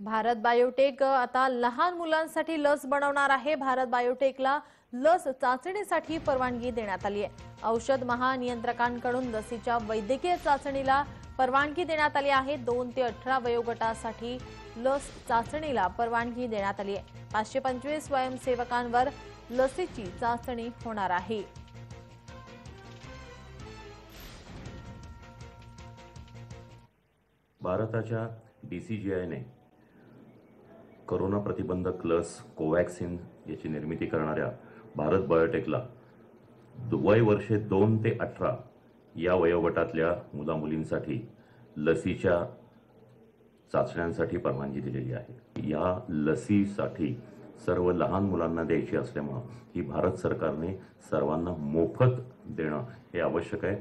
Bharat biotech आता लहान मुलांसाठी लस बनवणार आहे. भारत बायोटेकला लस चाचणीसाठी परवानगी देण्यात आली आहे. औषध महानियंत्रकांकडून लसीच्या वैद्यकीय चाचणीला परवानगी देण्यात आली आहे. दोन ते अठरा वयोगटासाठी लस चाचणीला परवानगी देण्यात आली आहे. पाचशे पंचवीस स्वयंसेवकांवर लसीची चाचणी होणार आहे. भारताच्या डी सी जी आयने करोना प्रतिबंधक लस कोवॅक्सिन याची निर्मिती करणाऱ्या भारत बायोटेकला वय वर्षे दोन ते अठरा या वयोगटातल्या मुलामुलींसाठी लसीच्या चाचण्यांसाठी परवानगी दिलेली आहे. या लसीसाठी सर्व लहान मुलांना द्यायची असल्यामुळं ही भारत सरकारने सर्वांना मोफत देणं हे आवश्यक आहे.